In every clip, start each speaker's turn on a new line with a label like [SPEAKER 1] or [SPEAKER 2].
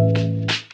[SPEAKER 1] Música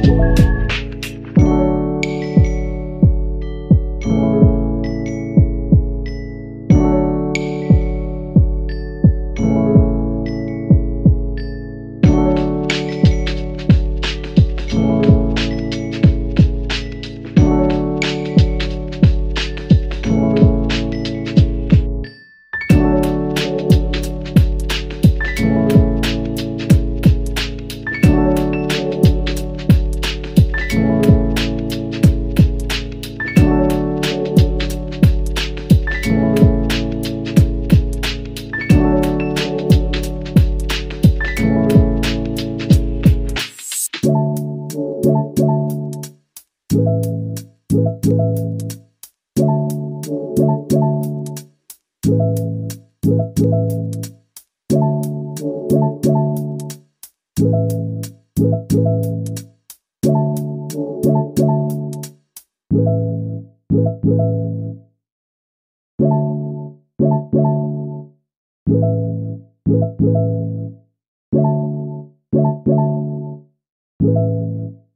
[SPEAKER 1] Thank you.